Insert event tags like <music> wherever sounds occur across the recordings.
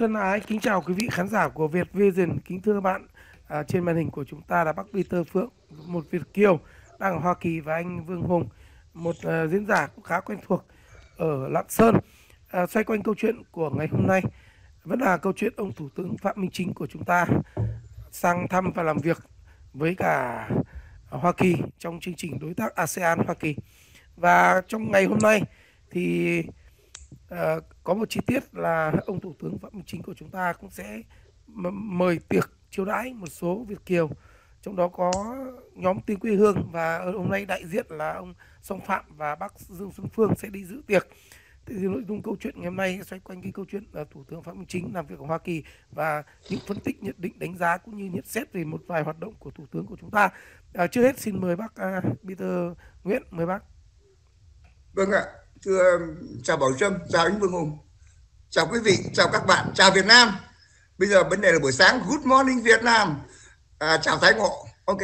thân ái, kính chào quý vị khán giả của Việt Vision. Kính thưa các bạn, à, trên màn hình của chúng ta là bác Peter Phượng, một Việt kiều đang ở Hoa Kỳ và anh Vương Hùng, một uh, diễn giả cũng khá quen thuộc ở Lạng Sơn. À, xoay quanh câu chuyện của ngày hôm nay vẫn là câu chuyện ông Thủ tướng Phạm Minh Chính của chúng ta sang thăm và làm việc với cả Hoa Kỳ trong chương trình đối tác ASEAN Hoa Kỳ. Và trong ngày hôm nay thì À, có một chi tiết là ông thủ tướng phạm minh chính của chúng ta cũng sẽ mời tiệc chiêu đãi một số việt kiều. Trong đó có nhóm tiếng quê hương và hôm nay đại diện là ông song phạm và bác dương xuân phương sẽ đi dự tiệc. Thì nội dung câu chuyện ngày hôm nay xoay quanh cái câu chuyện là thủ tướng phạm minh chính làm việc ở hoa kỳ và những phân tích nhận định đánh giá cũng như nhận xét về một vài hoạt động của thủ tướng của chúng ta. À, trước hết xin mời bác uh, peter nguyễn mời bác. Vâng ạ thưa um, chào Bảo Trâm chào anh Vương Hùng. Chào quý vị chào các bạn chào Việt Nam. Bây giờ vấn đề là buổi sáng good morning Việt Nam. À, chào Thái Ngộ. Ok.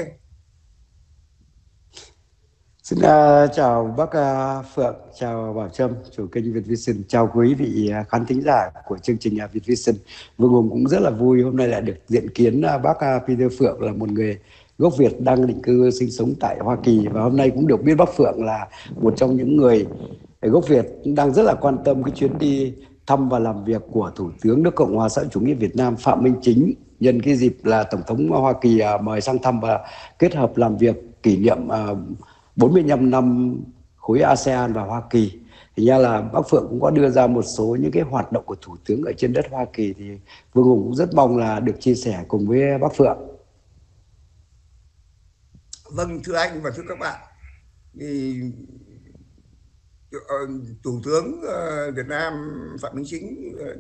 Xin uh, chào bác uh, Phượng, chào Bảo Trâm, chủ kênh Việt Vision, chào quý vị uh, khán thính giả của chương trình uh, Việt Vision. Vương Hùng cũng rất là vui hôm nay lại được diện kiến uh, bác uh, Peter Phượng là một người gốc Việt đang định cư sinh sống tại Hoa Kỳ. Và hôm nay cũng được biết bác Phượng là một trong những người gốc Việt đang rất là quan tâm cái chuyến đi thăm và làm việc của Thủ tướng nước Cộng hòa xã hội chủ nghĩa Việt Nam Phạm Minh Chính nhân cái dịp là Tổng thống Hoa Kỳ à, mời sang thăm và kết hợp làm việc kỷ niệm à, 45 năm khối ASEAN và Hoa Kỳ. Thì ra là bác Phượng cũng có đưa ra một số những cái hoạt động của Thủ tướng ở trên đất Hoa Kỳ thì Vương Hùng cũng rất mong là được chia sẻ cùng với bác Phượng. Vâng thưa anh và thưa các bạn, thì Ờ, thủ tướng ờ, Việt Nam Phạm Minh Chính ờ,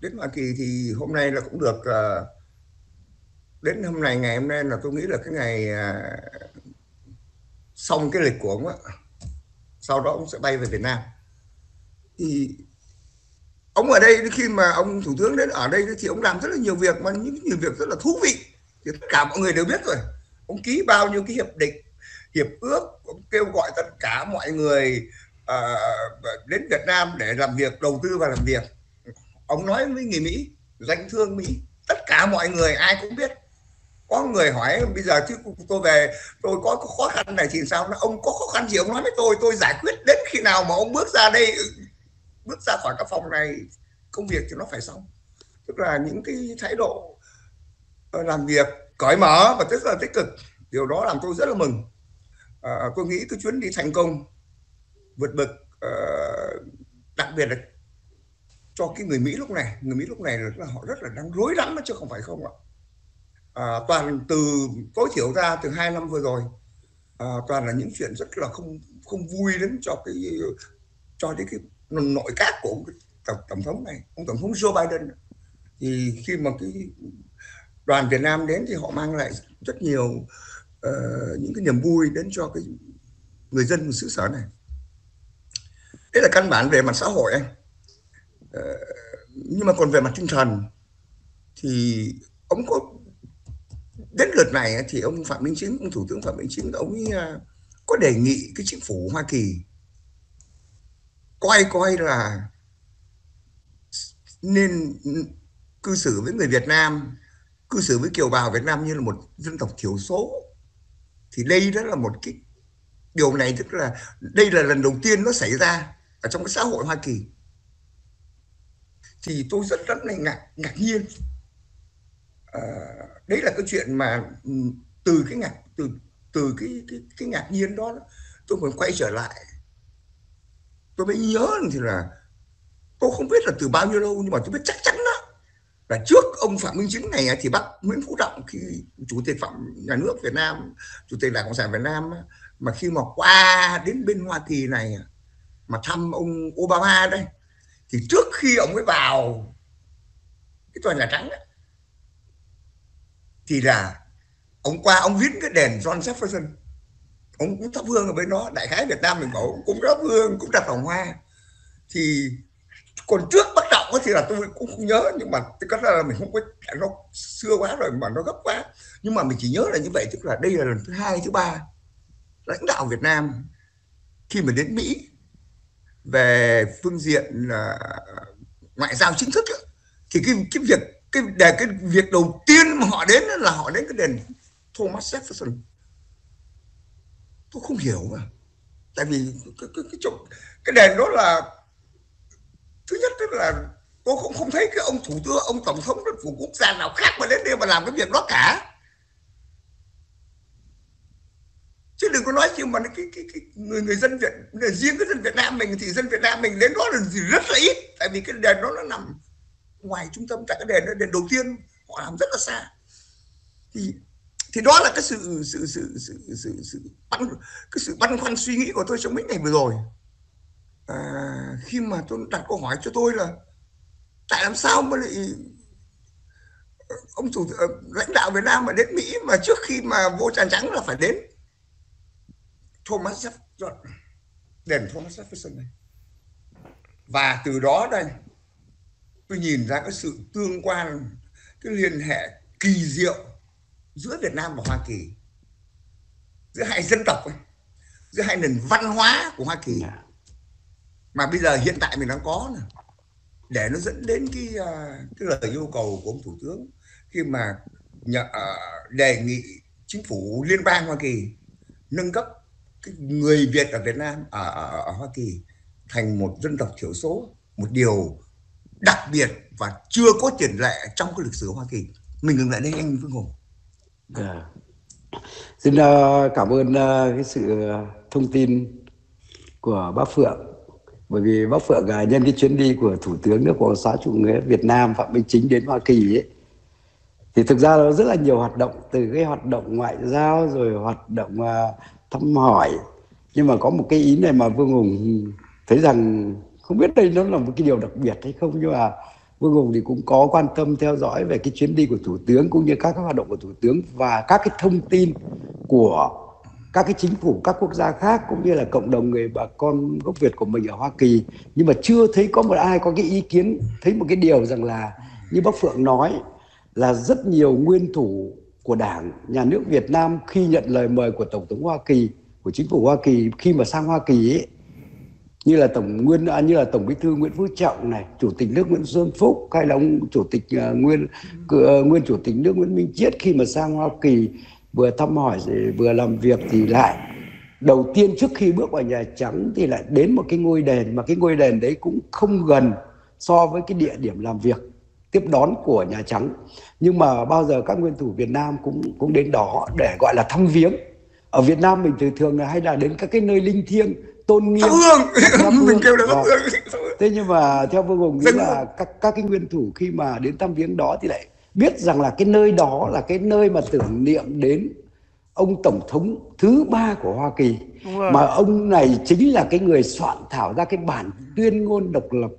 đến Hoa Kỳ thì hôm nay là cũng được đến hôm nay, ngày hôm nay là tôi nghĩ là cái ngày à, xong cái lịch của ông á, sau đó ông sẽ bay về Việt Nam. Thì ông ở đây khi mà ông thủ tướng đến ở đây thì ông làm rất là nhiều việc mà những nhiều việc rất là thú vị. Thì tất cả mọi người đều biết rồi. Ông ký bao nhiêu cái hiệp định, hiệp ước, ông kêu gọi tất cả mọi người uh, đến Việt Nam để làm việc đầu tư và làm việc. Ông nói với người Mỹ danh thương Mỹ tất cả mọi người ai cũng biết. Có người hỏi bây giờ chứ tôi về tôi có khó khăn này thì sao? Ông có khó khăn gì? Ông nói với tôi tôi giải quyết đến khi nào mà ông bước ra đây bước ra khỏi cái phòng này công việc thì nó phải xong. Tức là những cái thái độ ờ, làm việc cởi mở và rất là tích cực điều đó làm tôi rất là mừng. À, tôi nghĩ cái chuyến đi thành công vượt bậc uh, đặc biệt là cho cái người Mỹ lúc này. Người Mỹ lúc này là họ rất là đang rối rắm chứ không phải không ạ. À, toàn từ tối thiểu ra từ hai năm vừa rồi à, toàn là những chuyện rất là không không vui đến cho cái cho đến cái nội các của tổng, tổng thống này ông tổng thống Joe Biden. Thì khi mà cái đoàn Việt Nam đến thì họ mang lại rất nhiều uh, những cái niềm vui đến cho cái người dân xứ sở này đấy là căn bản về mặt xã hội anh. Ờ, nhưng mà còn về mặt tinh thần thì ông có đến lượt này thì ông phạm minh chính ông thủ tướng phạm minh chính ông ấy à, có đề nghị cái chính phủ hoa kỳ coi coi là nên cư xử với người Việt Nam cư xử với kiều bào Việt Nam như là một dân tộc thiểu số. Thì đây đó là một cái điều này tức là đây là lần đầu tiên nó xảy ra ở trong cái xã hội Hoa Kỳ thì tôi rất rất là ngạc ngạc nhiên. À, đấy là cái chuyện mà ừ, từ cái ngạc từ từ cái cái cái ngạc nhiên đó tôi mới quay trở lại. Tôi mới nhớ thì là tôi không biết là từ bao nhiêu lâu nhưng mà tôi biết chắc chắn đó là trước ông Phạm Minh Chính này thì bác Nguyễn Phú Trọng khi chủ tịch phạm nhà nước Việt Nam chủ tịch đảng cộng sản Việt Nam mà khi mà qua đến bên Hoa Kỳ này mà thăm ông Obama đây thì trước khi ông ấy vào cái tòa nhà trắng ấy, thì là ông qua ông viết cái đèn John Jefferson. Ông cũng thắp hương ở bên đó đại khái Việt Nam mình bảo cũng thắp hương cũng đặt vòng hoa. Thì còn trước bắt trọng thì là tôi cũng không nhớ nhưng mà tức là mình không có nó xưa quá rồi mà nó gấp quá. Nhưng mà mình chỉ nhớ là như vậy tức là đây là lần thứ hai thứ ba lãnh đạo Việt Nam khi mà đến Mỹ về phương diện uh, ngoại giao chính thức ấy, thì cái cái việc cái đề cái việc đầu tiên mà họ đến là họ đến cái đền Thomas Jefferson. Tôi không hiểu mà. Tại vì cái cái cái, cái, cái đền đó là thứ nhất tức là tôi không không thấy cái ông thủ tướng ông tổng thống của quốc gia nào khác mà đến đây mà làm cái việc đó cả. Chứ đừng có nói chứ mà cái, cái, cái người người dân Việt riêng cái dân Việt Nam mình thì dân Việt Nam mình đến đó là gì rất là ít. Tại vì cái đền đó nó nằm ngoài trung tâm tại cái đền đó đền đầu tiên họ làm rất là xa. Thì thì đó là cái sự sự sự sự sự sự băn cái sự băn khoăn suy nghĩ của tôi trong mấy ngày vừa rồi. À, khi mà tôi đặt câu hỏi cho tôi là tại làm sao mà lại ờ, ông chủ ờ, lãnh đạo Việt Nam mà đến Mỹ mà trước khi mà vô tràn trắng là phải đến? Thomas Jefferson. Đền Thomas Jefferson này và từ đó đây tôi nhìn ra cái sự tương quan cái liên hệ kỳ diệu giữa Việt Nam và Hoa Kỳ giữa hai dân tộc ấy, giữa hai nền văn hóa của Hoa Kỳ. Dạ. mà bây giờ hiện tại mình đang có này để nó dẫn đến cái à, cái lời yêu cầu của ông thủ tướng khi mà nhà, uh, đề nghị chính phủ liên bang Hoa Kỳ nâng cấp người Việt ở Việt Nam ở, ở, ở Hoa Kỳ thành một dân tộc thiểu số một điều đặc biệt và chưa có tiền lệ trong cái lịch sử Hoa Kỳ. Mình ngừng lại đây anh Vương Hùng. Yeah. Xin uh, cảm ơn uh, cái sự ờ, thông tin của bác Phượng. Bởi vì bác Phượng uh, nhân cái chuyến đi của Thủ tướng nước Cộng hòa xã chủ nghĩa Việt Nam Phạm Minh Chính đến Hoa Kỳ ấy thì thực ra nó rất là nhiều hoạt động từ cái hoạt động ngoại giao rồi hoạt động uh, thăm hỏi. Nhưng mà có một cái ý này mà Vương Hùng thấy rằng không biết đây nó là một cái điều đặc biệt hay không, nhưng mà Vương Hùng thì cũng có quan tâm theo dõi về cái chuyến đi của Thủ tướng cũng như các cái hoạt động của Thủ tướng và các cái thông tin của các cái chính phủ, các quốc gia khác cũng như là cộng đồng người bà con gốc Việt của mình ở Hoa Kỳ. Nhưng mà chưa thấy có một ai có cái ý kiến, thấy một cái điều rằng là như bác Phượng nói là rất nhiều nguyên thủ của Đảng, nhà nước Việt Nam khi nhận lời mời của Tổng thống Hoa Kỳ, của chính phủ Hoa Kỳ khi mà sang Hoa Kỳ ấy, như là tổng nguyên à, như là tổng bí thư Nguyễn Phú Trọng này, chủ tịch nước Nguyễn Xuân Phúc hay là ông chủ tịch uh, nguyên uh, nguyên chủ tịch nước Nguyễn Minh Chiết khi mà sang Hoa Kỳ vừa thăm hỏi vừa làm việc thì lại đầu tiên trước khi bước vào nhà trắng thì lại đến một cái ngôi đền mà cái ngôi đền đấy cũng không gần so với cái địa điểm làm việc tiếp đón của Nhà Trắng. Nhưng mà bao giờ các nguyên thủ Việt Nam cũng cũng đến đó để gọi là thăm viếng. Ở Việt Nam mình thường thường là hay là đến các cái nơi linh thiêng tôn nghiêm. <laughs> Mình kêu là vâng. thế nhưng mà theo vương hùng nghĩ là các các cái nguyên thủ khi mà đến thăm viếng đó thì lại biết rằng là cái nơi đó là cái nơi mà tưởng niệm đến ông tổng thống thứ ba của Hoa Kỳ. Mà ông này chính là cái người soạn thảo ra cái bản tuyên ngôn độc lập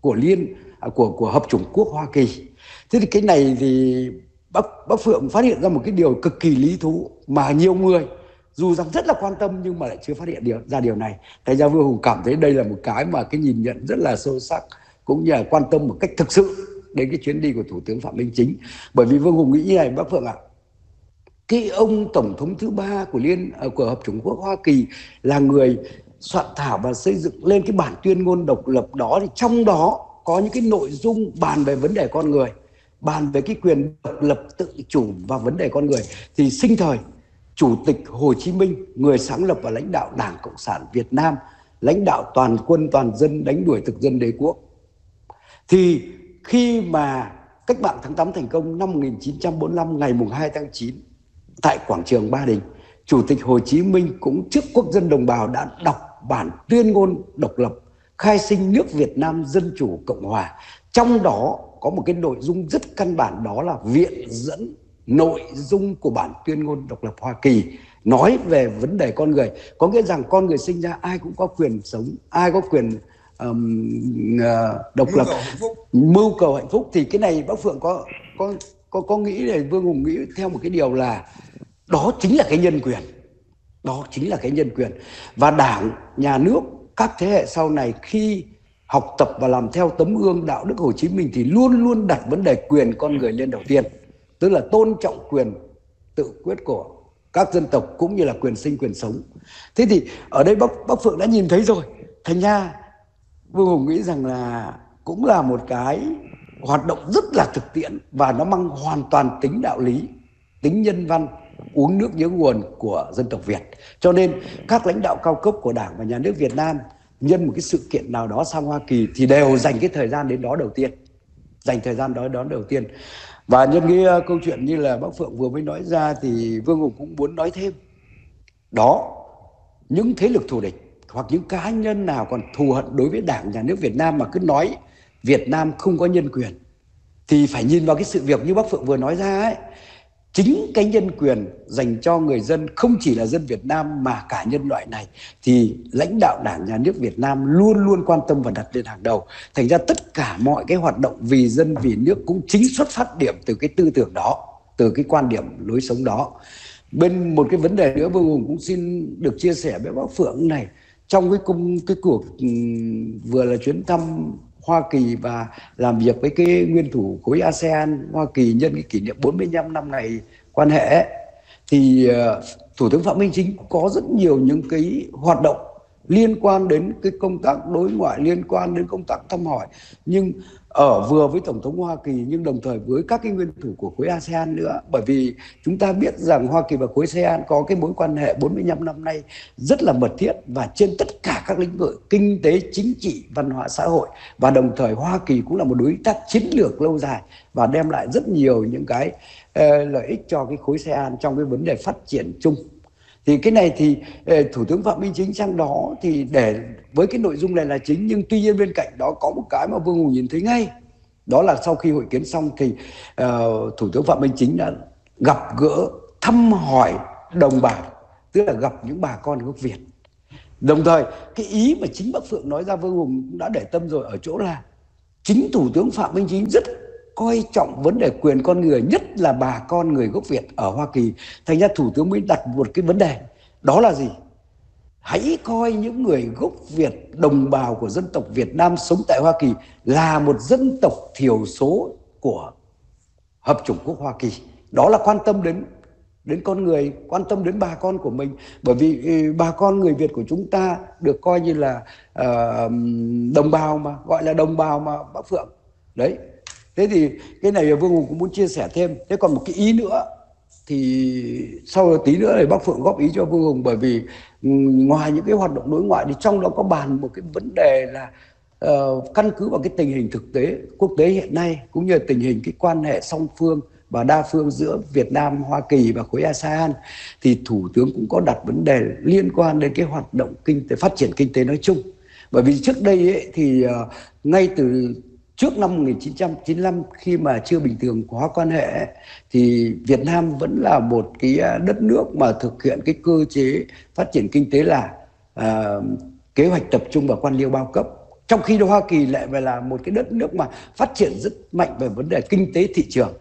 của liên À, của của hợp chủng quốc Hoa Kỳ. Thế thì cái này thì bác bác Phượng phát hiện ra một cái điều cực kỳ lý thú mà nhiều người dù rằng rất là quan tâm nhưng mà lại chưa phát hiện điều, ra điều này. Thành ra Vương Hùng cảm thấy đây là một cái mà cái nhìn nhận rất là sâu sắc cũng như là quan tâm một cách thực sự đến cái chuyến đi của Thủ tướng Phạm Minh Chính. Bởi vì Vương Hùng nghĩ như này bác Phượng ạ. À, cái ông tổng thống thứ ba của liên à, của hợp chủng quốc Hoa Kỳ là người soạn thảo và xây dựng lên cái bản tuyên ngôn độc lập đó thì trong đó có những cái nội dung bàn về vấn đề con người, bàn về cái quyền độc lập, tự chủ và vấn đề con người, thì sinh thời, chủ tịch Hồ Chí Minh, người sáng lập và lãnh đạo Đảng Cộng sản Việt Nam, lãnh đạo toàn quân, toàn dân đánh đuổi thực dân đế quốc. Thì khi mà cách mạng tháng 8 thành công năm 1945 ngày mùng 2 tháng 9 tại quảng trường Ba Đình, Chủ tịch Hồ Chí Minh cũng trước quốc dân đồng bào đã đọc bản tuyên ngôn độc lập khai sinh nước Việt Nam Dân Chủ Cộng Hòa. Trong đó có một cái nội dung rất căn bản đó là viện dẫn nội dung của bản tuyên ngôn độc lập Hoa Kỳ. Nói về vấn đề con người có nghĩa rằng con người sinh ra ai cũng có quyền sống ai có quyền um, uh, độc lập. mưu cầu hạnh phúc. Thì cái này bác phượng có có có có nghĩ để vương hùng nghĩ theo một cái điều là đó chính là cái nhân quyền. Đó chính là cái nhân quyền. Và đảng nhà nước các thế hệ sau này khi học tập và làm theo tấm gương đạo đức Hồ Chí Minh thì luôn luôn đặt vấn đề quyền con người lên đầu tiên. Tức là tôn trọng quyền tự quyết của các dân tộc cũng như là quyền sinh quyền sống. Thế thì ở đây bác bác Phượng đã nhìn thấy rồi. Thành ra Vương Hùng nghĩ rằng là cũng là một cái hoạt động rất là thực tiễn và nó mang hoàn toàn tính đạo lý, tính nhân văn uống nước nhớ nguồn của dân tộc Việt. Cho nên các lãnh đạo cao cấp của Đảng và Nhà nước Việt Nam nhân một cái sự kiện nào đó sang Hoa Kỳ thì đều dành cái thời gian đến đó đầu tiên. Dành thời gian đó đón đầu tiên. Và nhân cái ờ, câu chuyện như là bác Phượng vừa mới nói ra thì Vương Hùng cũng muốn nói thêm. Đó, những thế lực thù địch hoặc những cá nhân nào còn thù hận đối với Đảng, nhà nước Việt Nam mà cứ nói Việt Nam không có nhân quyền thì phải nhìn vào cái sự việc như bác Phượng vừa nói ra ấy chính cái nhân quyền dành cho người dân không chỉ là dân Việt Nam mà cả nhân loại này thì lãnh đạo Đảng nhà nước Việt Nam luôn luôn quan tâm và đặt lên hàng đầu. Thành ra tất cả mọi cái hoạt động vì dân vì nước cũng chính xuất phát điểm từ cái tư tưởng đó, từ cái quan điểm lối sống đó. Bên một cái vấn đề nữa Vương Hùng cũng xin được chia sẻ với bác Phượng này trong cái cung cái cuộc ừ, vừa là chuyến thăm Hoa Kỳ và làm việc với cái nguyên thủ khối ASEAN. Hoa Kỳ nhân cái kỷ niệm 45 năm ngày quan hệ. Thì ờ, Thủ tướng Phạm Minh Chính có rất nhiều những cái hoạt động liên quan đến cái công tác đối ngoại liên quan đến công tác thăm hỏi. Nhưng ở vừa với tổng thống Hoa Kỳ nhưng đồng thời với các cái nguyên thủ của khối ASEAN nữa. Bởi vì chúng ta biết rằng Hoa Kỳ và khối ASEAN có cái mối quan hệ 45 năm nay rất là mật thiết và trên tất cả các lĩnh vực kinh tế, chính trị, văn hóa xã hội. Và đồng thời Hoa Kỳ cũng là một đối tác chiến lược lâu dài và đem lại rất nhiều những cái uh, lợi ích cho cái khối ASEAN trong cái vấn đề phát triển chung thì cái này thì ờ, thủ tướng phạm minh chính sang đó thì để với cái nội dung này là chính nhưng tuy nhiên bên cạnh đó có một cái mà vương hùng nhìn thấy ngay. Đó là sau khi hội kiến xong thì uh, thủ tướng phạm minh chính đã gặp gỡ thăm hỏi đồng bào tức là gặp những bà con gốc việt. Đồng thời cái ý mà chính bắc phượng nói ra vương hùng cũng đã để tâm rồi ở chỗ là chính thủ tướng phạm minh chính rất coi trọng vấn đề quyền con người nhất là bà con người gốc Việt ở Hoa Kỳ. Thành ra Thủ tướng mới đặt một cái vấn đề đó là gì? Hãy coi những người gốc Việt đồng bào của dân tộc Việt Nam sống tại Hoa Kỳ là một dân tộc thiểu số của hợp chủng quốc Hoa Kỳ. Đó là quan tâm đến đến con người, quan tâm đến bà con của mình bởi vì ừ, bà con người Việt của chúng ta được coi như là uh, đồng bào mà gọi là đồng bào mà bác Phượng. Đấy, thế thì cái này vương hùng cũng muốn chia sẻ thêm thế còn một cái ý nữa thì sau tí nữa thì bác phượng góp ý cho vương hùng bởi vì ừ, ngoài những cái hoạt động đối ngoại thì trong đó có bàn một cái vấn đề là uh, căn cứ vào cái tình hình thực tế quốc tế hiện nay cũng như là tình hình cái quan hệ song phương và đa phương giữa Việt Nam, Hoa Kỳ và khối ASEAN thì thủ tướng cũng có đặt vấn đề liên quan đến cái hoạt động kinh tế phát triển kinh tế nói chung. Bởi vì trước đây ấy, thì uh, ngay từ trước năm 1995 khi mà chưa bình thường hóa quan hệ thì Việt Nam vẫn là một cái à, đất nước mà thực hiện cái cơ chế phát triển kinh tế là uh, kế hoạch tập trung vào quan liêu bao cấp. Trong khi đó Hoa Kỳ lại là một cái đất nước mà phát triển rất mạnh về vấn đề kinh tế thị trường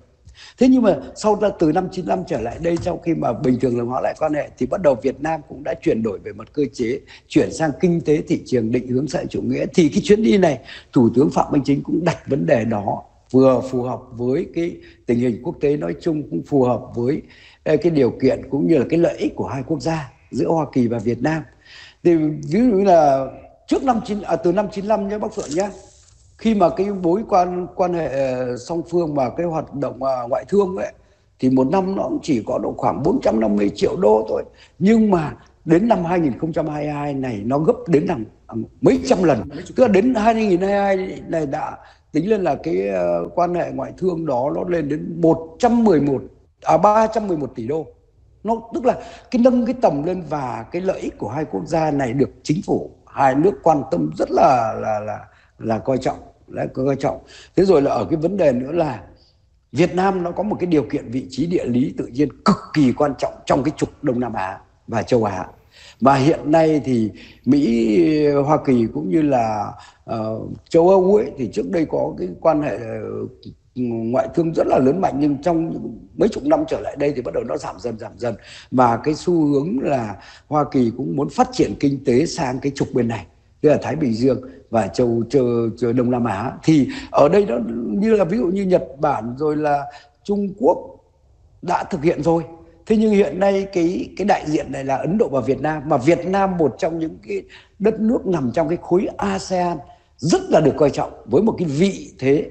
thế nhưng mà sau đó từ năm 95 trở lại đây sau khi mà bình thường là hóa lại quan hệ thì bắt đầu Việt Nam cũng đã chuyển đổi về mặt cơ chế chuyển sang kinh tế thị trường định hướng xã hội chủ nghĩa. Thì cái chuyến đi này thủ tướng Phạm Minh Chính cũng đặt vấn đề đó vừa phù hợp với cái tình hình quốc tế nói chung cũng phù hợp với ờ, cái điều kiện cũng như là cái lợi ích của hai quốc gia giữa Hoa Kỳ và Việt Nam. Thì ví dụ như là trước năm chín à, từ năm 95 nhé bác Phượng nhé khi mà cái mối quan quan hệ ờ, song phương và cái hoạt động uh, ngoại thương ấy thì một năm nó cũng chỉ có độ khoảng 450 triệu đô thôi. Nhưng mà đến năm 2022 này nó gấp đến hàng mấy trăm lần. Tức là đến 2022 này đã tính lên là cái uh, quan hệ ngoại thương đó nó lên đến 111 à 311 tỷ đô. Nó tức là cái nâng cái tầm lên và cái lợi ích của hai quốc gia này được chính phủ hai nước quan tâm rất là là là là coi trọng là coi trọng. Thế rồi là ở cái vấn đề nữa là Việt Nam nó có một cái điều kiện vị trí địa lý tự nhiên cực kỳ quan trọng trong cái trục Đông Nam Á và châu Á. Và hiện nay thì Mỹ, Hoa Kỳ cũng như là uh, châu Âu ấy thì trước đây có cái quan hệ ờ, ngoại thương rất là lớn mạnh nhưng trong mấy chục năm trở lại đây thì bắt đầu nó giảm dần giảm dần. Và cái xu hướng là Hoa Kỳ cũng muốn phát triển kinh tế sang cái trục bên này tức là Thái Bình Dương và châu, châu, châu Đông Nam Á. Thì ở đây nó như là ví dụ như Nhật Bản rồi là Trung Quốc đã thực hiện rồi. Thế nhưng hiện nay cái cái đại diện này là Ấn Độ và Việt Nam mà Việt Nam một trong những cái đất nước nằm trong cái khối ASEAN rất là được coi trọng với một cái vị thế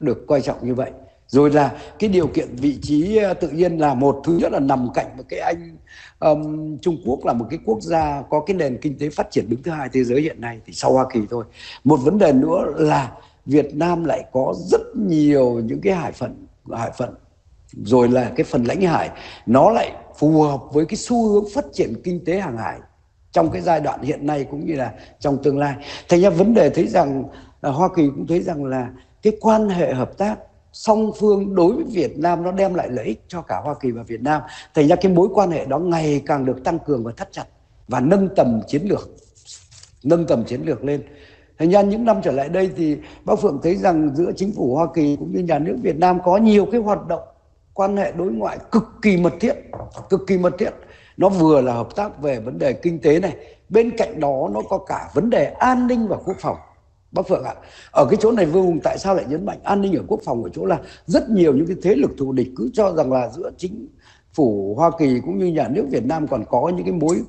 được coi trọng như vậy. Rồi là cái điều kiện vị trí ờ, tự nhiên là một thứ nhất là nằm cạnh một cái anh um, Trung Quốc là một cái quốc gia có cái nền kinh tế phát triển đứng thứ hai thế giới hiện nay thì sau Hoa Kỳ thôi. Một vấn đề nữa là Việt Nam lại có rất nhiều những cái hải phận hải phận rồi là cái phần lãnh hải nó lại phù hợp với cái xu hướng phát triển kinh tế hàng hải trong cái giai đoạn hiện nay cũng như là trong tương lai. Thành ra vấn đề thấy rằng à, Hoa Kỳ cũng thấy rằng là cái quan hệ hợp tác song phương đối với Việt Nam nó đem lại lợi ích cho cả Hoa Kỳ và Việt Nam. Thành ra cái mối quan hệ đó ngày càng được tăng cường và thắt chặt và nâng tầm chiến lược, nâng tầm chiến lược lên. Thành ra những năm trở lại đây thì bác Phượng thấy rằng giữa chính phủ Hoa Kỳ cũng như nhà nước Việt Nam có nhiều cái hoạt động quan hệ đối ngoại cực kỳ mật thiết, cực kỳ mật thiết. Nó vừa là hợp tác về vấn đề kinh tế này, bên cạnh đó nó có cả vấn đề an ninh và quốc phòng Bác Phượng ạ, ở cái chỗ này Vương Hùng tại sao lại nhấn mạnh an ninh ở quốc phòng ở chỗ là rất nhiều những cái thế lực thù địch cứ cho rằng là giữa chính phủ Hoa Kỳ cũng như nhà nước Việt Nam còn có những cái mối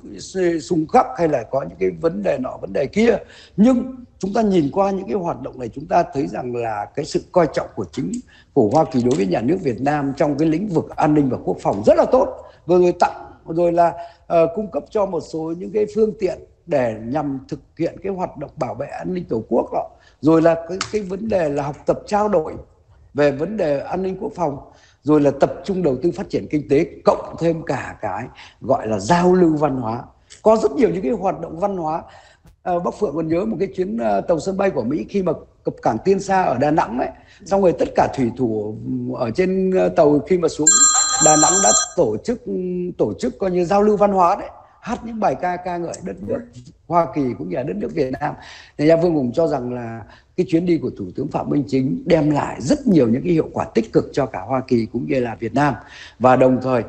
xung khắc hay là có những cái vấn đề nọ vấn đề kia. Nhưng chúng ta nhìn qua những cái hoạt động này chúng ta thấy rằng là cái sự coi trọng của chính phủ Hoa Kỳ đối với nhà nước Việt Nam trong cái lĩnh vực an ninh và quốc phòng rất là tốt. Vừa rồi tặng rồi là uh, cung cấp cho một số những cái phương tiện để nhằm thực hiện cái hoạt động bảo vệ an ninh tổ quốc đó. Rồi là cái, cái vấn đề là học tập trao đổi về vấn đề an ninh quốc phòng rồi là tập trung đầu tư phát triển kinh tế cộng thêm cả cái gọi là giao lưu văn hóa. Có rất nhiều những cái hoạt động văn hóa. À, Bắc Phượng còn nhớ một cái chuyến ờ, tàu sân bay của Mỹ khi mà cập cảng Tiên Sa ở Đà Nẵng ấy. Xong rồi tất cả thủy thủ ở trên ờ, tàu khi mà xuống Đà Nẵng đã tổ chức tổ chức coi như giao lưu văn hóa đấy hát những bài ca ca ngợi đất nước, Hoa Kỳ cũng như là đất nước Việt Nam. Thì ra Vương Hùng cho rằng là cái chuyến đi của Thủ tướng Phạm Minh Chính đem lại rất nhiều những cái hiệu quả tích cực cho cả Hoa Kỳ cũng như là Việt Nam. Và đồng thời,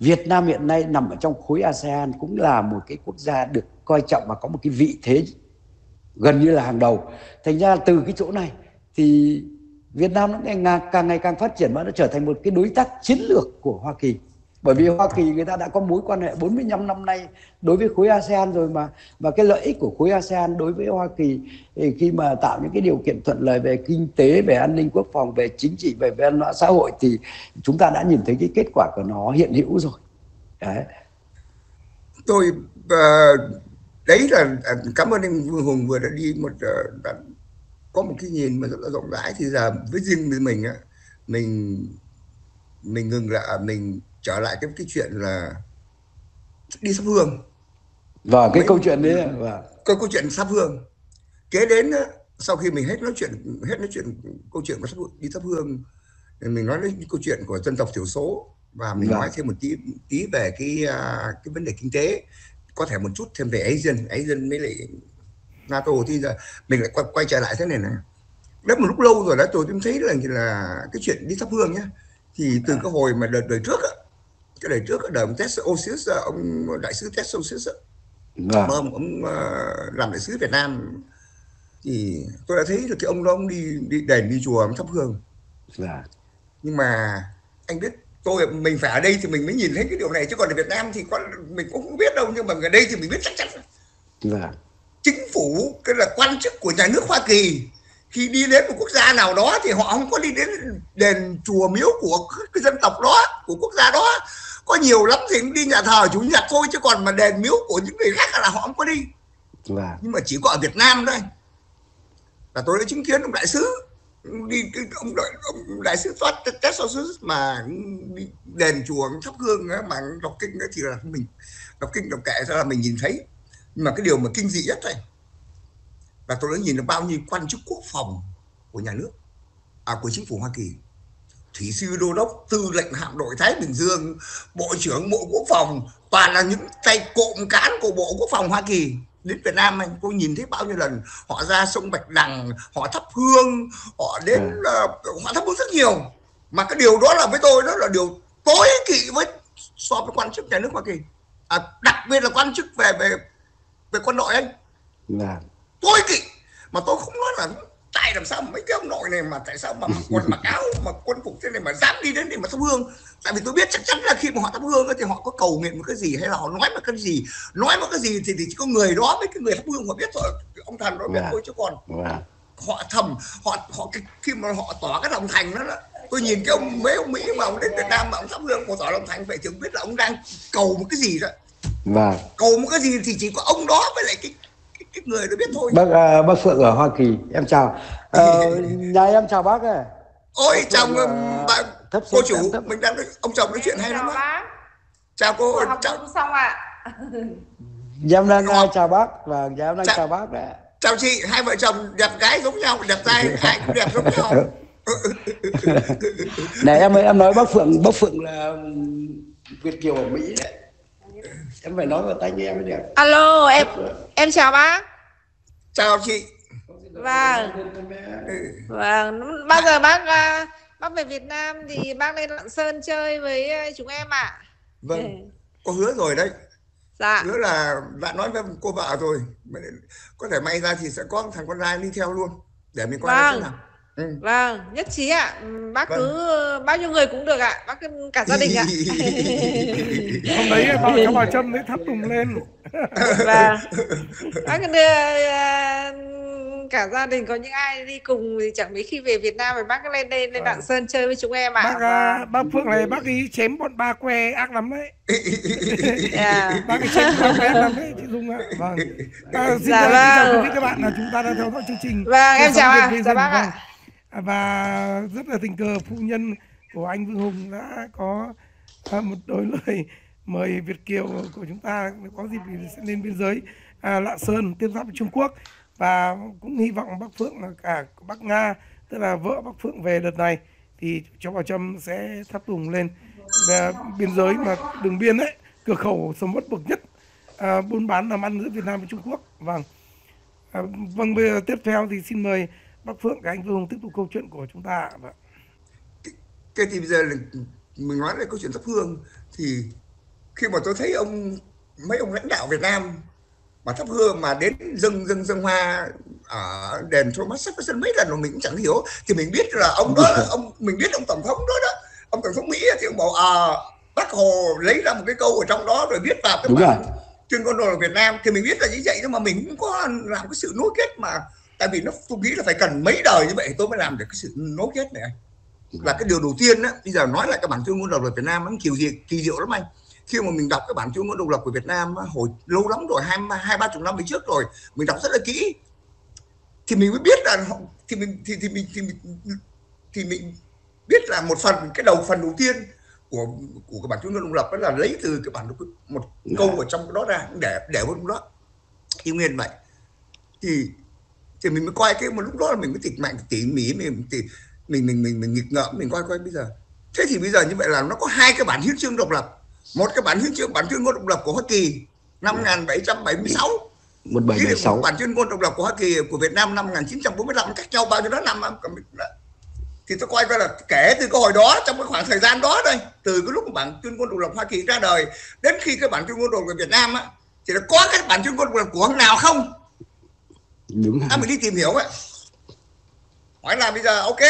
Việt Nam hiện nay nằm ở trong khối ASEAN cũng là một cái quốc gia được coi trọng và có một cái vị thế gần như là hàng đầu. Thành ra từ cái chỗ này thì Việt Nam nó ngày càng ngày càng phát triển và nó trở thành một cái đối tác chiến lược của Hoa Kỳ bởi vì Hoa Kỳ người ta đã có mối quan hệ 45 năm nay đối với khối ASEAN rồi mà và cái lợi ích của khối ASEAN đối với Hoa Kỳ ừ, khi mà tạo những cái điều kiện thuận lợi về kinh tế, về an ninh quốc phòng, về chính trị, về văn hóa xã hội thì chúng ta đã nhìn thấy cái kết quả của nó hiện hữu rồi. Đấy. Tôi uh, đấy là à, cảm ơn anh Vương Hùng vừa đã đi một ờ, uh, đã có một cái nhìn mà rất là rộng rãi thì là với riêng với mình á mình mình ngừng lại à, mình trở lại cái cái chuyện là đi sắp hương và cái Mấy, câu chuyện đấy và câu câu chuyện sắp hương kế đến sau khi mình hết nói chuyện hết nói chuyện câu chuyện của sắp đi sắp hương mình nói đến câu chuyện của dân tộc thiểu số và mình dạ. nói thêm một tí tí về cái à, cái vấn đề kinh tế có thể một chút thêm về Asian Asian mới lại NATO thì giờ mình lại quay, quay trở lại thế này này rất một lúc lâu rồi đã tôi thấy là là cái chuyện đi thắp hương nhá thì từ dạ. cái hồi mà đợt đời trước á, cái đời trước đời ông Tess Osis ông đại sứ Tess Osis vâng. ông, ông uh, làm đại sứ Việt Nam thì tôi đã thấy được cái ông đó ông đi đi đền đi chùa ông thắp hương dạ. nhưng mà anh biết tôi mình phải ở đây thì mình mới nhìn thấy cái điều này chứ còn ở Việt Nam thì con mình cũng không biết đâu nhưng mà ở đây thì mình biết chắc chắn dạ. chính phủ cái là quan chức của nhà nước Hoa Kỳ khi đi đến một quốc gia nào đó thì họ không có đi đến đền chùa miếu của cái dân tộc đó của quốc gia đó có nhiều lắm thì đi nhà thờ chủ nhật thôi chứ còn mà đền miếu của những người khác là họ không có đi. Và... nhưng mà chỉ có ở Việt Nam thôi. Là tôi đã chứng kiến ông đại sứ đi ông đại, ông đại sứ thoát Texas mà đi đền chùa thắp hương mà đọc kinh thì là mình đọc kinh đọc kệ ra là mình nhìn thấy. Nhưng mà cái điều mà kinh dị nhất này và tôi đã nhìn được bao nhiêu quan chức quốc phòng của nhà nước à của chính phủ Hoa Kỳ thủy sư đô đốc tư lệnh hạm đội Thái Bình Dương bộ trưởng bộ quốc phòng toàn là những tay cộm cán của bộ quốc phòng Hoa Kỳ. Đến Việt Nam anh tôi nhìn thấy bao nhiêu lần họ ra sông Bạch Đằng họ thắp hương họ đến uh, họ thắp hương rất nhiều. Mà cái điều đó là với tôi đó là điều tối kỵ với so với quan chức nhà nước Hoa Kỳ. À, đặc biệt là quan chức về về về quân đội anh. Yeah tối kỵ. Mà tôi không nói là tại làm sao mấy cái ông nội này mà tại sao mà mặc quần mặc áo mà quân phục thế này mà dám đi đến để mà thắp hương? Tại vì tôi biết chắc chắn là khi mà họ thắp hương thì họ có cầu nguyện một cái gì hay là họ nói một cái gì? Nói một cái gì thì, thì chỉ có người đó với cái người thắp hương họ biết rồi ông thần đó biết thôi chứ còn họ thầm họ họ khi mà họ tỏ cái lòng thành đó, đó tôi nhìn cái ông mấy ông mỹ mà ông đến việt nam mà ông thắp hương một tỏ lòng thành vậy thì ông biết là ông đang cầu một cái gì đó. Vâng. Cầu một cái gì thì chỉ có ông đó với lại cái cái, cái người đó biết thôi. Bác uh, bác phượng ở hoa kỳ. Em chào. Uh, <laughs> nhà em chào bác ơi ôi chào uh, bà thấp cô chủ thấp. mình đang ông chồng nói chuyện hay lắm á. chào cô học chào. xong ạ. Dạ em đang uh, chào bác? Và dạ em đang chào, chào bác đấy. Chào chị hai vợ chồng đẹp gái giống nhau đẹp trai <laughs> ai cũng đẹp giống nhau. Này em ơi em nói bác phượng bác phượng là việt kiều ở mỹ đấy em phải nói vào tay nghe mới được. Alo em em chào bác. Chào chị. Vâng. Vâng bao giờ bác uh, bác về Việt Nam thì bác lên Lạng Sơn chơi với chúng em ạ. À? vâng có hứa rồi đấy. Dạ. Hứa là đã nói với cô vợ rồi có thể may ra thì sẽ có thằng con trai đi theo luôn để mình coi vâng. nào ừ. vâng nhất trí ạ bác vâng. cứ bao nhiêu người cũng được ạ bác cứ cả gia đình ạ <laughs> hôm đấy bà cho bà trâm đấy thắp tùng lên vâng bác cứ đưa cả gia đình có những ai đi cùng thì chẳng mấy khi về Việt Nam thì bác cứ lên đây lên Lạng Sơn chơi với chúng em ạ. À. Bác à, bác Phượng này bác ấy chém bọn ba que ác lắm đấy. yeah. <laughs> Bác ấy chém ba que ác lắm đấy chị Dung ạ. Vâng. À, xin, dạ, vâng. chào quý vị các bạn là chúng ta đang theo dõi chương trình. Vâng em chào ạ. Chào bác ạ. Vâng. À, và rất là tình cờ phụ nhân của anh Vương Hùng đã có à, một đôi lời mời Việt kiều của chúng ta có dịp sẽ lên biên giới à, Lạng Sơn tiếp giáp với Trung Quốc. Và cũng hy vọng bác Phượng là cả bác Nga tức là vợ bác Phượng về đợt này thì cháu Bảo Trâm sẽ thắp tùng lên à, biên giới mà đường biên ấy cửa khẩu sầm uất bậc nhất à, buôn bán làm ăn giữa Việt Nam và Trung Quốc. Vâng. À, vâng bây giờ tiếp theo thì xin mời bác Phượng và anh Vương tiếp tục câu chuyện của chúng ta vâng. cái, thì bây giờ là mình nói về câu chuyện thắp hương thì khi mà tôi thấy ông mấy ông lãnh đạo Việt Nam mà thắp hương mà đến dâng dâng dâng hoa ở đền Thomas Jefferson mấy lần mà mình cũng chẳng hiểu thì mình biết là ông đó là ông mình biết ông tổng thống đó đó. Ông tổng thống Mỹ thì ông bảo à, bác Hồ lấy ra một cái câu ở trong đó rồi viết vào cái Đúng bản tuyên ngôn độc Việt Nam. Thì mình biết là như vậy nhưng mà mình cũng có làm cái sự nối kết mà tại vì nó tôi nghĩ là phải cần mấy đời như vậy tôi mới làm được cái sự nối kết này là cái điều đầu tiên á bây giờ nói lại cái bản tuyên ngôn độc lập Việt Nam nó kỳ diệu kỳ diệu lắm anh. Khi mà mình đọc cái bản tuyên ngôn độc lập của Việt Nam hồi lâu lắm rồi hai hai ba chục năm về trước rồi mình đọc rất là kỹ. Thì mình mới biết là thì mình thì thì mình thì mình, thì mình biết là một phần cái đầu phần đầu tiên của của cái bản tuyên ngôn độc lập đó là lấy từ cái bản một câu ở trong đó ra để để vào đó. Yêu nguyên vậy. Thì thì mình mới coi cái một lúc đó là mình mới tịch mạnh tỉ mỉ mình thì mình mình mình mình nghịch ngợm mình coi coi bây giờ. Thế thì bây giờ như vậy là nó có hai cái bản hiến chương độc lập. Một cái bản hiến chương bản tuyên ngôn độc lập của Hoa Kỳ năm 1776 1776 bản tuyên ngôn độc lập của Hoa Kỳ của Việt Nam năm 1945 cách nhau bao nhiêu đó năm thì tôi coi coi là kể từ cái hồi đó trong cái khoảng thời gian đó đây từ cái lúc bản tuyên ngôn độc lập Hoa Kỳ ra đời đến khi cái bản tuyên ngôn độc lập Việt Nam á thì nó có cái bản tuyên ngôn độc lập của ông nào không đúng à, mình đi tìm hiểu ấy. Hỏi là bây giờ ok.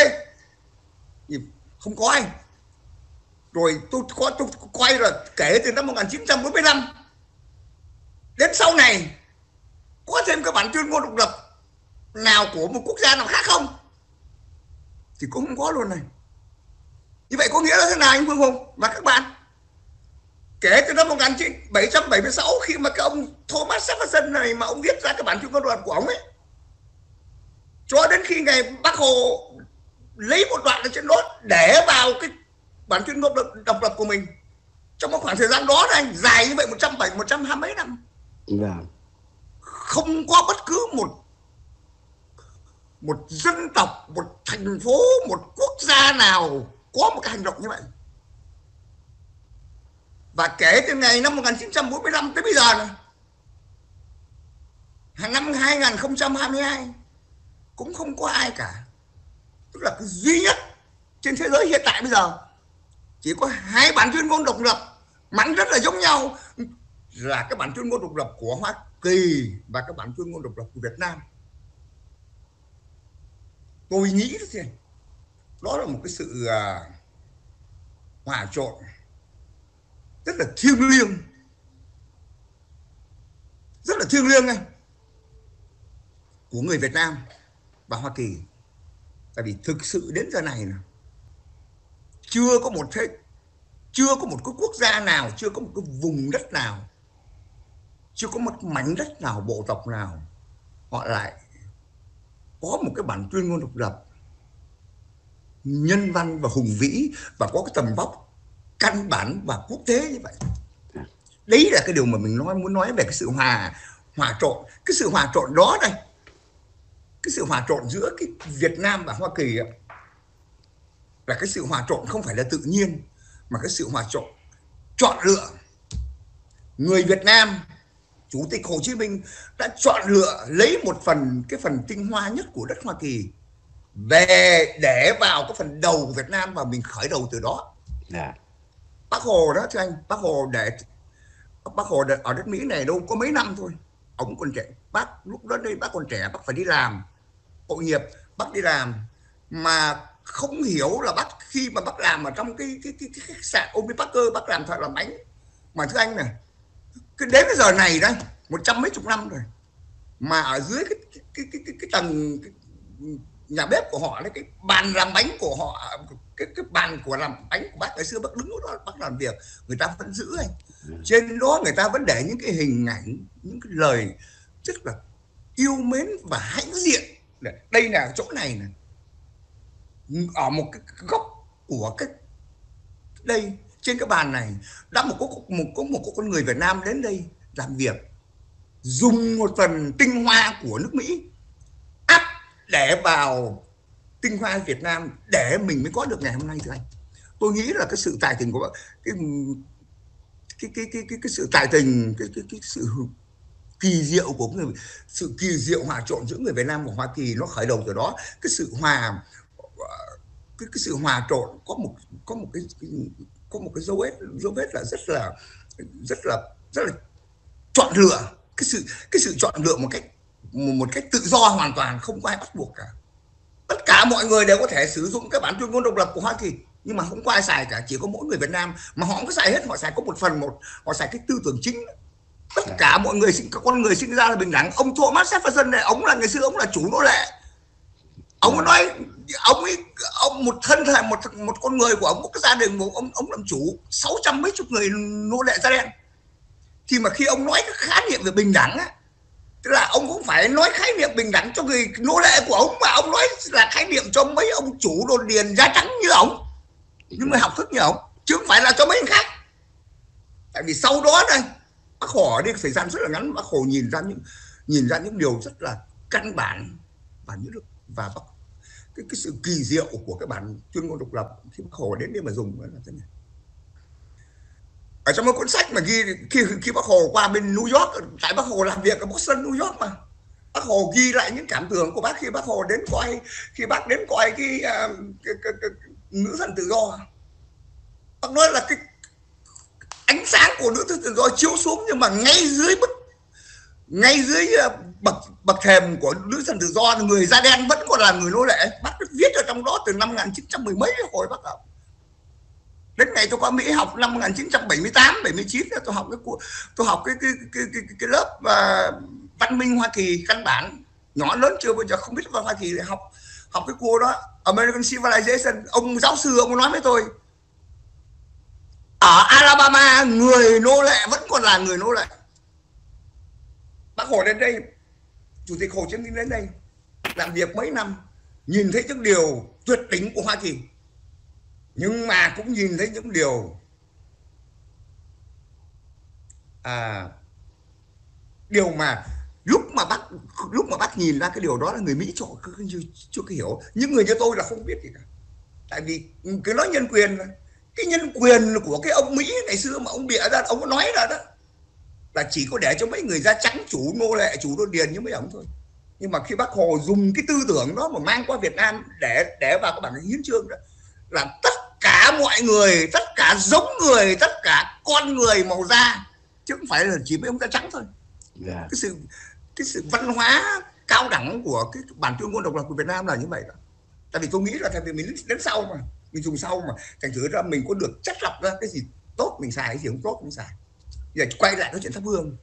Không có anh. Rồi tôi có tôi quay là kể từ năm 1945 đến sau này có thêm cái bản tuyên ngôn độc lập nào của một quốc gia nào khác không? Thì cũng không có luôn này. Như vậy có nghĩa là thế nào anh Vương Hùng và các bạn kể từ năm 1776 khi mà cái ông Thomas Jefferson này mà ông viết ra cái bản tuyên ngôn độc lập của ông ấy cho đến khi ngày Bác Hồ lấy một đoạn ở trên đó để vào cái bản tuyên ngôn độc, độc lập của mình trong một khoảng thời gian đó này dài như vậy một trăm bảy một trăm hai mấy năm vâng. không có bất cứ một một dân tộc một thành phố một quốc gia nào có một cái hành động như vậy và kể từ ngày năm 1945 tới bây giờ này hàng năm 2022 cũng không có ai cả. Tức là cái duy nhất trên thế giới hiện tại bây giờ chỉ có hai bản tuyên ngôn độc lập mảnh rất là giống nhau là cái bản tuyên ngôn độc lập của Hoa Kỳ và cái bản tuyên ngôn độc lập của Việt Nam. Tôi nghĩ thế đó là một cái sự uh, hòa trộn rất là thiêng liêng. Rất là thiêng liêng anh của người Việt Nam và Hoa Kỳ. Tại vì thực sự đến giờ này chưa có một thế, chưa có một cái quốc gia nào, chưa có một cái vùng đất nào, chưa có một mảnh đất nào, bộ tộc nào, họ lại có một cái bản tuyên ngôn độc lập, nhân văn và hùng vĩ và có cái tầm vóc căn bản và quốc tế như vậy đấy là cái điều mà mình nói muốn nói về cái sự hòa hòa trộn cái sự hòa trộn đó đây cái sự hòa trộn giữa cái Việt Nam và Hoa Kỳ ấy, là cái sự hòa trộn không phải là tự nhiên mà cái sự hòa trộn chọn lựa người Việt Nam chủ tịch Hồ Chí Minh đã chọn lựa lấy một phần cái phần tinh hoa nhất của đất Hoa Kỳ về để vào cái phần đầu của Việt Nam và mình khởi đầu từ đó. Yeah. Bác Hồ đó thưa anh, Bác Hồ để Bác Hồ ở đất Mỹ này đâu có mấy năm thôi. Ông còn trẻ, bác lúc đó đây bác còn trẻ, bác phải đi làm. Hội nghiệp, bác đi làm. Mà không hiểu là bác khi mà bác làm ở trong cái cái cái, cái khách sạn bác cơ bác làm thợ làm bánh. Mà thưa anh này cái đến cái giờ này đây một trăm mấy chục năm rồi mà ở dưới cái cái cái cái, cái tầng cái nhà bếp của họ đấy cái bàn làm bánh của họ cái cái bàn của làm bánh của bác ngày xưa bác đứng đó bác làm việc người ta vẫn giữ anh. Trên đó người ta vẫn để những cái hình ảnh những cái lời rất là yêu mến và hãnh diện. Đây là chỗ này này. Ở một cái góc của cái đây trên cái bàn này đã một có một có một con người Việt Nam đến đây làm việc dùng một phần tinh hoa của nước Mỹ để vào tinh hoa Việt Nam để mình mới có được ngày hôm nay thưa anh. Tôi nghĩ là cái sự tài tình của cái cái cái cái cái, cái sự tài tình cái cái cái sự kỳ diệu của người sự kỳ diệu hòa trộn giữa người Việt Nam và Hoa Kỳ nó khởi đầu từ đó. Cái sự hòa cái, cái sự hòa trộn có một có một cái, cái có một cái dấu vết dấu vết là rất là rất là rất là chọn lựa. Cái sự cái sự chọn lựa một cách một cách tự do hoàn toàn, không có ai bắt buộc cả. Tất cả mọi người đều có thể sử dụng các bản tuyên ngôn độc lập của Hoa Kỳ, nhưng mà không có ai xài cả, chỉ có mỗi người Việt Nam. Mà họ không có xài hết, họ xài có một phần một, họ xài cái tư tưởng chính. Tất cả mọi người sinh, các con người sinh ra là bình đẳng. Ông Thomas Jefferson này, ông là ngày xưa, ông là chủ nô lệ. Ông nói, ông ấy, ông, một thân thể, một một con người của ông, một cái gia đình một ông ông làm chủ, sáu trăm mấy chục người nô lệ da đen. Thì mà khi ông nói cái khái niệm về bình đẳng á tức là ông cũng phải nói khái niệm bình đẳng cho người nô lệ của ông mà ông nói là khái niệm cho mấy ông chủ đồn điền da trắng như ông. Những người học thức như ông. Chứ không phải là cho mấy người khác. Tại vì sau đó đây bác hồ đi thời gian rất là ngắn bác hồ nhìn ra những nhìn ra những điều rất là căn bản và những và cái cái sự kỳ diệu của cái bản tuyên ngôn độc lập khi bác hồ đến đây mà dùng là thế này ở trong một cuốn sách mà ghi khi khi bác hồ qua bên New York tại bác hồ làm việc ở Boston New York mà. Bác hồ ghi lại những cảm tưởng của bác khi bác hồ đến coi khi bác đến coi cái, uh, cái, cái, cái, cái nữ thần tự do. Bác nói là cái ánh sáng của nữ thần tự do chiếu xuống nhưng mà ngay dưới bức ngay dưới ờ, bậc bậc thềm của nữ thần tự do người da đen vẫn còn là người nô lệ. Bác viết ở trong đó từ năm 1910 mấy hồi bác học đến ngày tôi qua Mỹ học năm 1978 79 tôi học cái tôi học cái cái cái cái, cái, cái lớp uh, văn minh Hoa Kỳ căn bản. Nhỏ lớn chưa bao giờ không biết văn Hoa Kỳ để học học cái cua đó. American Civilization ông giáo sư ông nói với tôi ở Alabama người nô lệ vẫn còn là người nô lệ. Bác hồ đến đây chủ tịch hồ chí minh đến đây làm việc mấy năm nhìn thấy những điều tuyệt đỉnh của hoa kỳ nhưng mà cũng nhìn thấy những điều à, điều mà lúc mà bác lúc mà bác nhìn ra cái điều đó là người mỹ cho chưa, chưa có hiểu. Những người như tôi là không biết gì cả. Tại vì cái nói nhân quyền cái nhân quyền của cái ông mỹ ngày xưa mà ông bịa ra ông nói ra đó là chỉ có để cho mấy người da trắng chủ nô lệ chủ đô điền như mấy ông thôi. Nhưng mà khi bác hồ dùng cái tư tưởng đó mà mang qua việt nam để để vào cái bản hiến chương đó là tất cả mọi người tất cả giống người tất cả con người màu da chứ không phải là chỉ mấy ông da trắng thôi yeah. Dạ. cái sự cái sự văn hóa cao đẳng của cái bản tuyên ngôn độc lập của Việt Nam là như vậy đó tại vì tôi nghĩ là tại vì mình đến sau mà mình dùng sau mà thành thử ra mình có được chất lọc ra cái gì tốt mình xài cái gì không tốt mình xài giờ quay lại cái chuyện thắp hương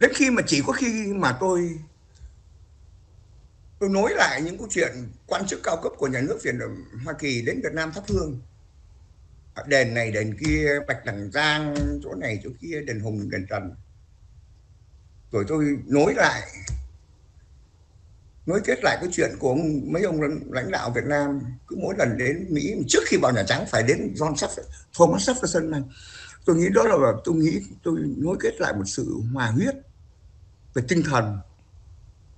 đến khi mà chỉ có khi mà tôi tôi nối lại những câu chuyện quan chức cao cấp của nhà nước Việt Hoa Kỳ đến Việt Nam thắp hương. Đền này đền kia bạch đằng giang chỗ này chỗ kia đền hùng đền trần. Rồi tôi nối lại nối kết lại cái chuyện của mấy ông lãnh đạo Việt Nam. Cứ mỗi lần đến Mỹ trước khi vào Nhà Trắng phải đến John Jefferson, Thomas Jefferson này. Tôi nghĩ đó là tôi nghĩ tôi nối kết lại một sự hòa huyết về tinh thần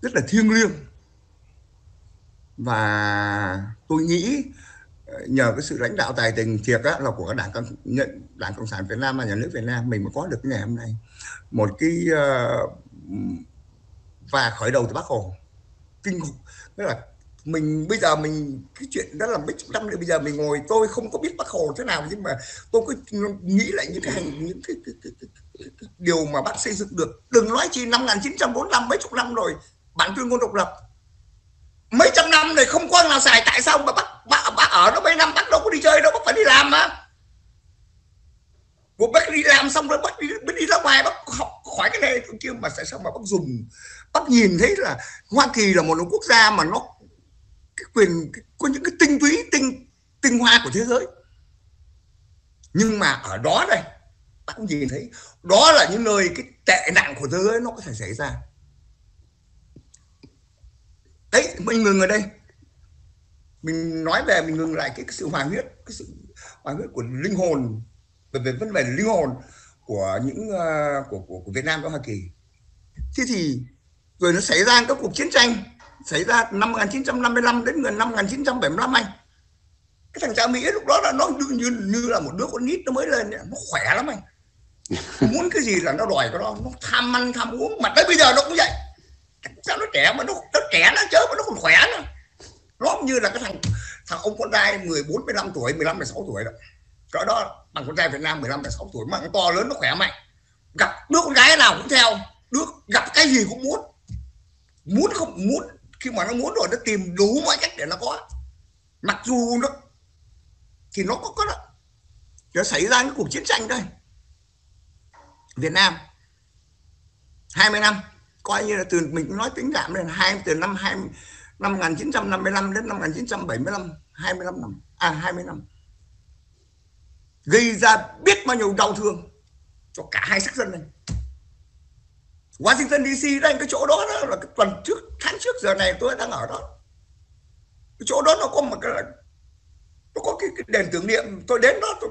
rất là thiêng liêng và tôi nghĩ ờ, nhờ cái sự lãnh đạo tài tình thiệt á, là của đảng nhận đảng cộng sản việt nam và nhà nước việt nam mình mới có được cái ngày hôm nay. Một cái uh, và khởi đầu từ bác hồ. Kinh khủng. Tức là mình bây giờ mình cái chuyện đó là mấy chục năm nữa bây giờ mình ngồi tôi không có biết bác hồ thế nào nhưng mà tôi cứ nghĩ lại những cái hành những cái, cái, cái, cái, cái, cái điều mà bác xây dựng được đừng nói chi năm 1945 mấy chục năm rồi bản tuyên ngôn độc lập mấy trăm năm này không có nào xài tại sao mà bác bác, bác ở đó mấy năm bác đâu có đi chơi đâu bác phải đi làm mà. Một bác đi làm xong rồi bác đi, bác đi ra ngoài bác học khỏi cái này kia mà tại sao mà bác dùng bác nhìn thấy là Hoa Kỳ là một quốc gia mà nó cái quyền có những cái tinh túy tinh tinh hoa của thế giới. Nhưng mà ở đó đây bác cũng nhìn thấy đó là những nơi cái tệ nạn của thế giới nó có thể xảy ra đấy mình ngừng ở đây. Mình nói về mình ngừng lại cái, cái sự hòa huyết cái sự hòa huyết của linh hồn về về vấn đề linh hồn của những uh, của, của của Việt Nam và Hoa Kỳ. Thế thì rồi nó xảy ra các cuộc chiến tranh xảy ra năm 1955 đến năm 1975 anh. Cái thằng cha Mỹ lúc đó là nó như, như, như là một đứa con nít nó mới lên nó khỏe lắm anh. Muốn cái gì là nó đòi cái đó nó tham ăn tham uống mà tới bây giờ nó cũng vậy sao nó trẻ mà nó nó trẻ nó chớ mà nó còn khỏe nữa. Nó cũng như là cái thằng thằng ông con trai 14 15 tuổi 15 16 tuổi đó. Cỡ đó bằng con trai Việt Nam 15 16 tuổi, mà nó to lớn nó khỏe mạnh. Gặp đứa con gái nào cũng theo, đứa gặp cái gì cũng muốn. Muốn không, muốn, khi mà nó muốn rồi nó tìm đủ mọi cách để nó có. Mặc dù nó, thì nó có có đó. Nó xảy ra cái cuộc chiến tranh đây. Việt Nam 20 năm coi như là từ mình nói tính giảm lên hai từ năm hai năm 1955 đến năm 1975 25 năm. À 20 năm. Gây ra biết bao nhiêu đau thương cho cả hai sắc dân này. Washington DC đây cái chỗ đó, đó là cái tuần trước tháng trước giờ này tôi đang ở đó. Cái chỗ đó nó có một cái nó có cái, cái đền tưởng niệm. Tôi đến đó tôi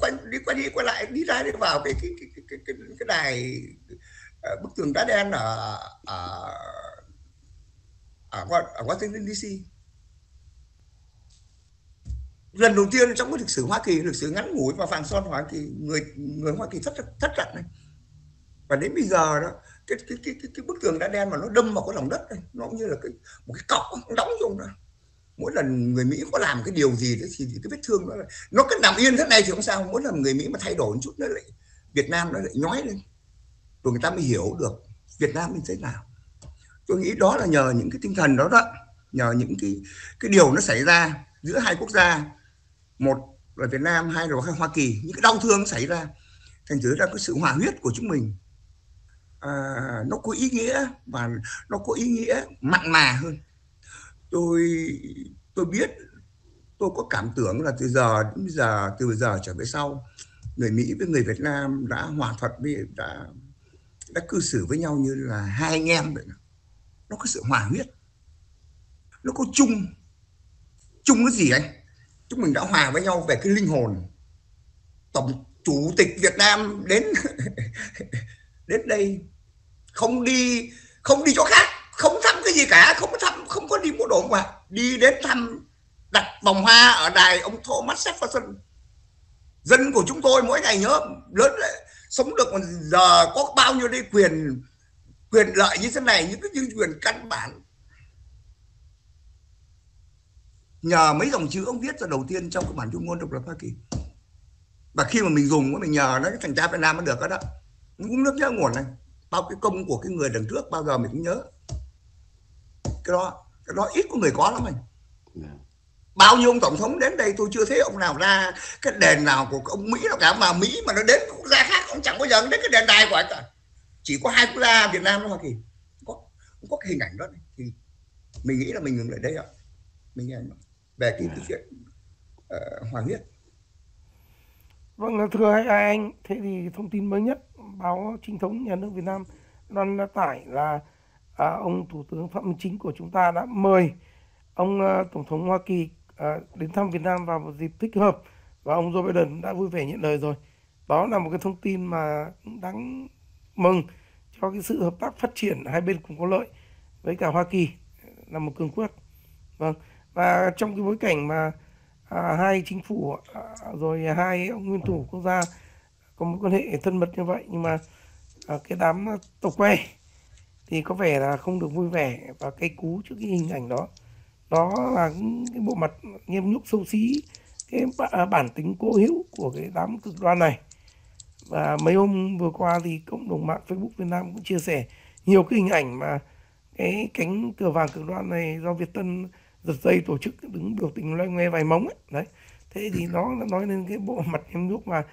quay đi quay đi quay lại đi ra đi vào cái cái cái cái cái, cái, đài Ờ, bức tường đá đen ở ở ở, ở Washington DC lần đầu tiên trong cái lịch sử Hoa Kỳ lịch sử ngắn ngủi và vàng son Hoa Kỳ người người Hoa Kỳ thất thất trận này và đến bây giờ đó cái cái cái cái, cái bức tường đá đen mà nó đâm vào cái lòng đất này nó cũng như là cái một cái cọc nó đóng vô đó mỗi lần người Mỹ có làm cái điều gì đấy thì, thì cái vết thương nó nó cứ nằm yên thế này thì không sao. Mỗi lần người Mỹ mà thay đổi một chút nó lại Việt Nam nó lại nhói lên rồi người ta mới hiểu được Việt Nam mình thế nào. Tôi nghĩ đó là nhờ những cái tinh thần đó đó nhờ những cái cái điều nó xảy ra giữa hai quốc gia. Một là Việt Nam hai là Hoa Kỳ những cái đau thương xảy ra thành thử ra cái sự hòa huyết của chúng mình à, nó có ý nghĩa và nó có ý nghĩa mặn mà hơn. Tôi tôi biết tôi có cảm tưởng là từ giờ đến giờ từ giờ trở về sau người Mỹ với người Việt Nam đã hòa thuận với đã đã cư xử với nhau như là hai anh em vậy nó có sự hòa huyết. Nó có chung. Chung cái gì anh? Chúng mình đã hòa với nhau về cái linh hồn. Tổng chủ tịch Việt Nam đến <laughs> đến đây. Không đi không đi chỗ khác. Không thăm cái gì cả. Không có thăm, không có đi mua đồ mà. Đi đến thăm đặt vòng hoa ở đài ông Thomas Jefferson. Dân của chúng tôi mỗi ngày nhớ, lớn sống được một giờ có bao nhiêu đây quyền quyền lợi như thế này những cái quyền căn bản. Nhờ mấy dòng chữ ông viết ra đầu tiên trong cái bản tuyên ngôn độc lập Hoa Kỳ. Và khi mà mình dùng mình nhờ nó cái thành ra Việt Nam nó được đó, đó. Cũng nước nhớ nguồn này. Bao cái công của cái người đằng trước bao giờ mình cũng nhớ. Cái đó cái đó ít có người có lắm mình dạ bao nhiêu ông tổng thống đến đây tôi chưa thấy ông nào ra cái đền nào của ông mỹ nào cả. Mà mỹ mà nó đến quốc gia khác ông chẳng bao giờ đến cái đền đài của anh cả. Chỉ có hai quốc gia việt nam thôi hoa kỳ. Có có cái hình ảnh đó này. thì mình nghĩ là mình ngừng lại đây ạ. Mình nghe về cái, cái chuyện ờ, uh, hòa huyết. Vâng ờ, thưa hai anh thế thì thông tin mới nhất báo chính thống nhà nước Việt Nam đăng tải là à, ông thủ tướng phạm minh chính của chúng ta đã mời ông à, tổng thống hoa kỳ à, đến thăm việt nam vào một dịp thích hợp. Và ông joe biden đã vui vẻ nhận lời rồi. Đó là một cái thông tin mà đáng mừng cho cái sự hợp tác phát triển hai bên cùng có lợi với cả hoa kỳ là một cường quốc. Vâng. Và trong cái bối cảnh mà à, hai chính phủ à, rồi hai ông nguyên thủ quốc gia có mối quan hệ thân mật như vậy nhưng mà à, cái đám tộc que thì có vẻ là không được vui vẻ và cây cú trước cái hình ảnh đó đó là cái bộ mặt nghiêm nhúc sâu xí cái à, bản tính cố hữu của cái đám cực đoan này. Và mấy hôm vừa qua thì cộng đồng mạng Facebook Việt Nam cũng chia sẻ nhiều cái hình ảnh mà cái cánh cờ vàng cực đoan này do Việt Tân giật dây tổ chức đứng biểu tình loay ngoe vài móng ấy. đấy. Thế thì nó nói lên cái bộ mặt nghiêm nhúc và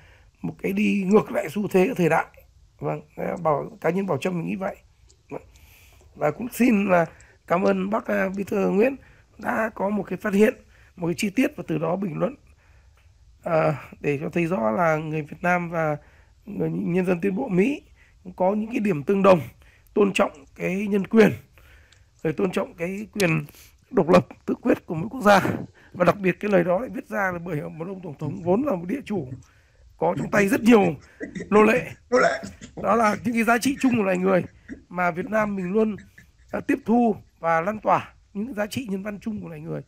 một cái đi ngược lại xu thế của thời đại. Vâng à, bảo cá nhân bảo trâm mình nghĩ vậy. Và cũng xin là cảm ơn bác à, bí thư Nguyễn đã có một cái phát hiện một cái chi tiết và từ đó bình luận. À, để cho thấy rõ là người Việt Nam và người nhân dân tiến bộ Mỹ cũng có những cái điểm tương đồng tôn trọng cái nhân quyền rồi tôn trọng cái quyền độc lập tự quyết của mỗi quốc gia. Và đặc biệt cái lời đó lại viết ra là bởi một ông tổng thống vốn là một địa chủ có trong tay rất nhiều nô lệ. Đó là những cái giá trị chung của loài người mà Việt Nam mình luôn uh, tiếp thu và lan tỏa những giá trị nhân văn chung của loài người.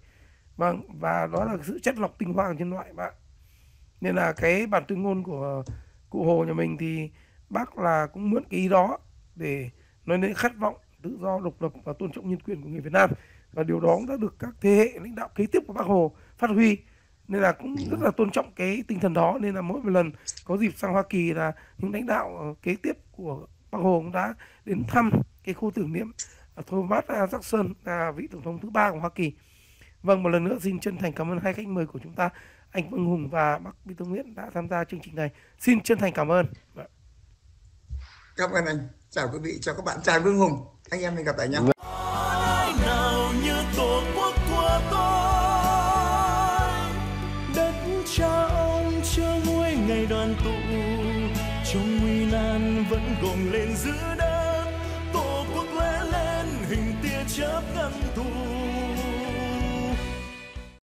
Vâng và đó là sự chất lọc tinh hoa của nhân loại, bạn. Nên là cái bản tuyên ngôn của cụ Hồ nhà mình thì bác là cũng mượn cái ý đó để nói đến khát vọng, tự do, độc lập và tôn trọng nhân quyền của người Việt Nam. Và điều đó cũng đã được các thế hệ lãnh đạo kế tiếp của bác Hồ phát huy. Nên là cũng rất là tôn trọng cái tinh thần đó. Nên là mỗi một lần có dịp sang Hoa Kỳ là những lãnh đạo kế tiếp của bác Hồ cũng đã đến thăm cái khu tưởng niệm Thomas Jackson là vị tổng thống thứ ba của Hoa Kỳ. Vâng một lần nữa xin chân thành cảm ơn hai khách mời của chúng ta anh Vương Hùng và bác Bí thư Nguyễn đã tham gia chương trình này. Xin chân thành cảm ơn. Vâng. Cảm ơn anh. Chào quý vị, chào các bạn. Chào Vương Hùng. Anh em mình gặp lại nhau.